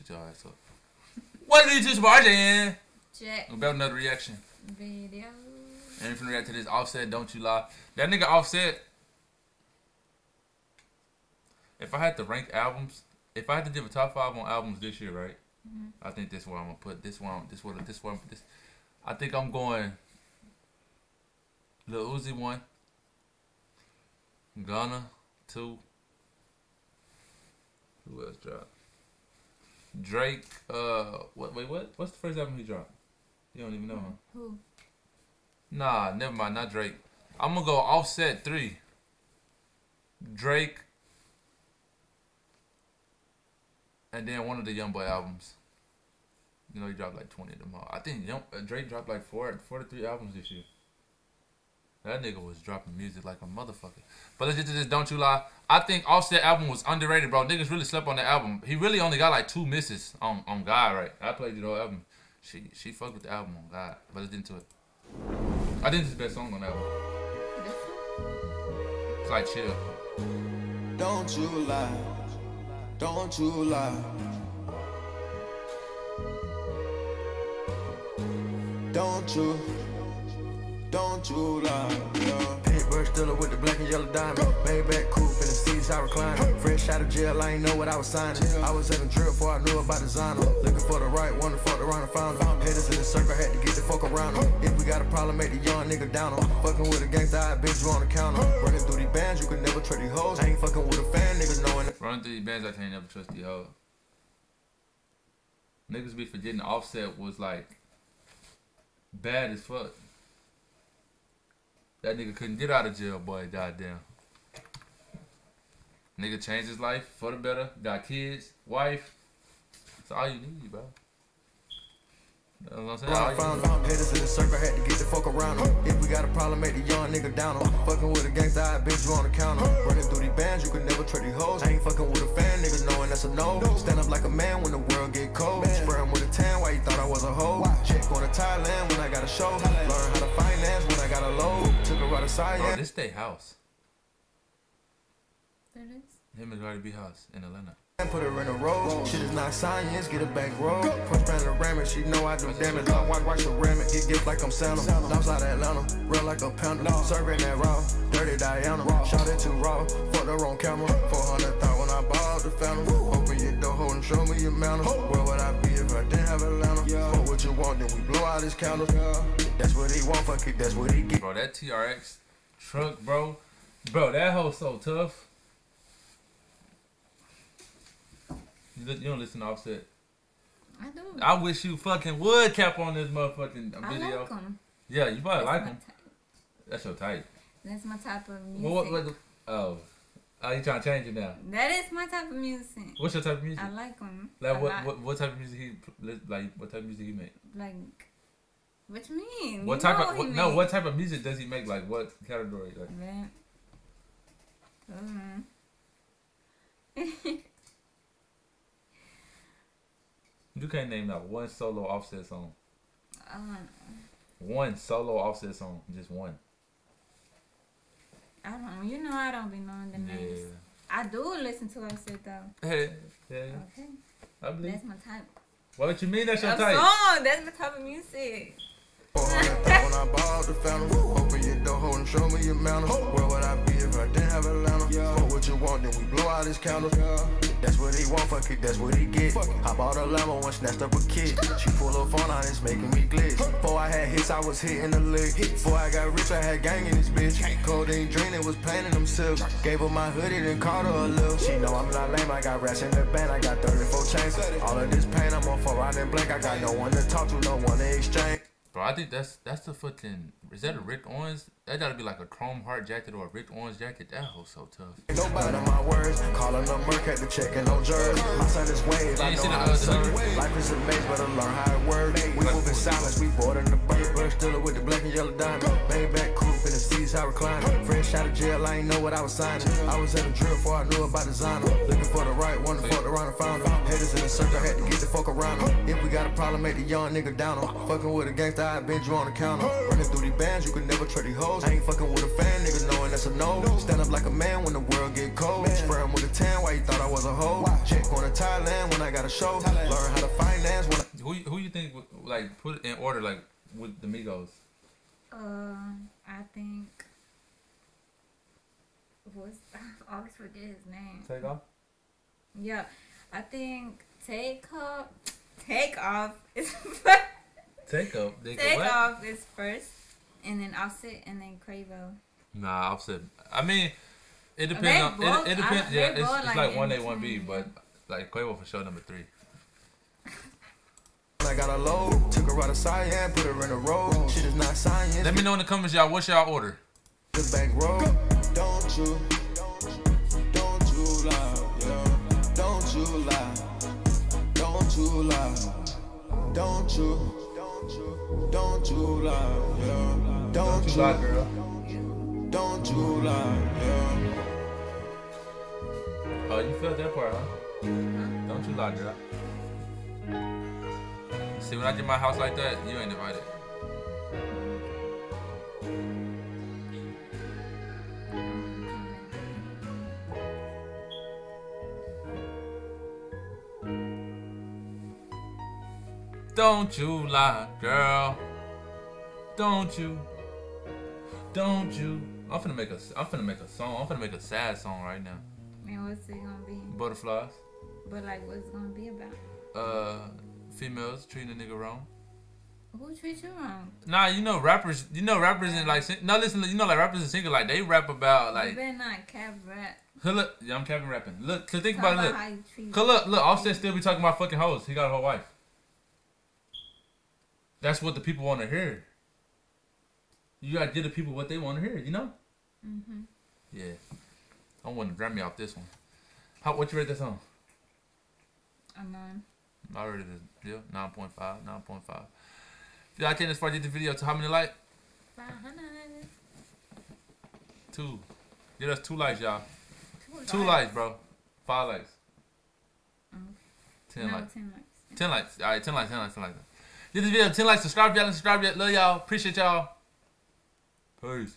Shut your ass up. What did you just watching? Check About another reaction. video. And if you react to this Offset, don't you lie. That nigga Offset. If I had to rank albums, if I had to give a top five on albums this year, right? Mm-hmm. I think this one I'm gonna put this one, this one, this one, this. I think I'm going. Lil Uzi one. Gunna two. Who else dropped? Drake. Uh, what? Wait, what? What's the first album he dropped? You don't even know, huh? Who? Nah, never mind. Not Drake. I'm gonna go Offset three. Drake. And then one of the YoungBoy albums. You know he dropped like twenty of them. All. I think Young, uh, Drake dropped like four, four to three albums this year. That nigga was dropping music like a motherfucker. But let's get to this. Don't you lie. I think Offset album was underrated, bro. Niggas really slept on the album. He really only got like two misses on on God, right? I played the whole album. She she fucked with the album on God, but let's get into it. I think this is the best song on that one. One? It's like chill. Don't you lie, don't you lie. Don't you, don't you lie, yeah. Paintbrush dealer with the black and yellow diamond. I recline. Fresh out of jail, I ain't know what I was signing. I was having drill before I knew about designer. Looking for the right one to fuck around and found her. Haters in the circle, had to get the fuck around them. If we got a problem, make the young nigga down them. Fucking with a gangsta, I bitch you on the counter. Running through these bands, you can never trust these hoes. I ain't fucking with a fan, niggas knowing. Running through these bands, I can't never trust the hoe. Niggas be forgetting Offset was like bad as fuck. That nigga couldn't get out of jail, boy. Goddamn. Nigga changed his life for the better. Got kids, wife. That's all you need, bro. That's what I'm saying. All I you found need. them. Haters in the circle, had to get the fuck around them. If we got a problem, make the young nigga down them. Fucking with a gangsta, I bitch you on the counter. Running through these bands, you can never trade these hoes. I ain't fucking with a fan, niggas knowing that's a no. Stand up like a man when the world get cold. Spray him with a tan, why you thought I was a hoe? Check on to Thailand when I got a show. Learn how to finance when I got a load. Took a ride of Bro, this day house. That is? Him and Cardi B house in Atlanta. Put her in a row. Shit is not science, get a back roll. Punch panoramic, she know I do damage. I watch, watch ceramic, get gift like I'm Santa. Outside Atlanta, real like a pounder. Serving that raw, dirty Diana. Shot it too raw, fucked her on camera. 400 thought when I bought the phantom. Open your door, hold and show me your manners. Where would I be if I didn't have Atlanta? Fuck what you want, then we blow out his candles. That's what he want, fuck it, that's what he get. Bro, that TRX truck, bro. Bro, that hoe so tough. You, you don't listen to Offset. I do. I wish you fucking would cap on this motherfucking I video. like them. Yeah, you probably like my him. type. That's your type. That's my type of music. Well, what, what, the- oh, oh, you trying to change it now? That is my type of music. What's your type of music? I like them. Like what, what? What type of music he like? What type of music he make? Like, what you mean? What You type of? What, no, what type of music does he make? Like what category? Like Man. Mm. You can't name that one solo Offset song. um, One solo Offset song, just one. I don't know. You know I don't be knowing the names. Yeah. I do listen to Offset though. Hey, yeah, Okay. I believe. That's my type. What you mean? That's your A type. song. That's my type of music. when I bought the phantom. Open your door, and show me your manners. Where would I be if I didn't have Atlanta? Fuck what you want, then we blow out his candles. That's what he want, fuck it, that's what he get. I bought a Lambo and snatched up a kid. She pull her phone out, it's making me glitch. Before I had hits, I was hitting the lick. Before I got rich, I had gang in this bitch. Codeine dream, it was painting themselves. Gave her my hoodie, then called her a little. She know I'm not lame, I got rats in the band, I got 34 chains. All of this pain, I'm on for ride and blank. I got no one to talk to, no one to exchange. Bro, I think that's that's the fucking. Is that a Rick Owens? That gotta be like a chrome heart jacket or a Rick Owens jacket. That hoe so tough. Nobody of my words, calling them Merc at the checking no jerks. My son is wave, Yeah, I know how other to serve. Life is a maze, but I learn how it works. We move in silence, we board in the bird. Bird stiller with the black and yellow diamond. Maybach coupe in the seats I recline. Fresh out of jail, I ain't know what I was signing. I was having drill before I knew about designer. Looking for the right one to fuck around and found her. Haters in the circle, had to get the fuck around them. If we got a problem, make the young nigga down them. Fucking with a gangsta, I bend you on the counter. Running through these bands, you can never trade these hoes. I ain't fucking with a fan, nigga, knowing that's a no. Stand up like a man when the world get cold. Spray him with a tan, why you thought I was a hoe? Check on to Thailand when I got a show. Learn how to finance when I Who you- who you think would, like put in order like with the Migos? Uh, I think. What's I always forget his name. Takeoff. Yeah, I think Takeoff. Take off is Take up. They take what? off is first, and then Offset, and then Quavo. Nah, Offset. I mean, it depends They on it, it depends. I- yeah, it's, both it's like like one A, one B, but like Quavo for sure number three. I got a load. Took her out of cyan, put her in a row. Shit is not science. Let me know in the comments, y'all. What's y'all order? the bank roll. Don't you, don't you lie, yeah. Don't you lie, don't you lie, don't you, don't you lie, yeah. Don't you, lie, girl. don't you lie, yeah. Oh, you felt that part, huh? Don't you lie, girl. See, when I get my house like that, you ain't invited. Don't you lie, girl. Don't you? Don't you? I'm finna make a. I'm finna make a song. I'm finna make a sad song right now. And what's it gonna be? Butterflies. But like, what's it gonna be about? Uh, females treating a nigga wrong. Who treats you wrong? Nah, you know rappers. You know rappers and like. No, listen. You know like rappers and singers like they rap about like. you better not cap rap. Look, yeah, I'm Kevin rapping. Look, cause think Talk about it. about Look, how you treat. cause look, look. Offset still be talking about fucking hoes. He got a whole wife. That's what the people want to hear. You gotta give the people what they want to hear. You know. Mm-hmm. Yeah. I want to Grammy off this one. How? What you rate that song? A nine. I rated it. Yeah, 9.5, 9.5. If y'all came this far, did the video to how many likes? Five hundred. Two. Yeah, us two likes, y'all. Two, Two likes, bro. Five likes. Mm. Ten no, likes. ten likes. Ten likes. All right, ten likes, ten likes, ten likes. Give this video ten likes. Subscribe if y'all subscribe yet. Love y'all. Appreciate y'all. Peace.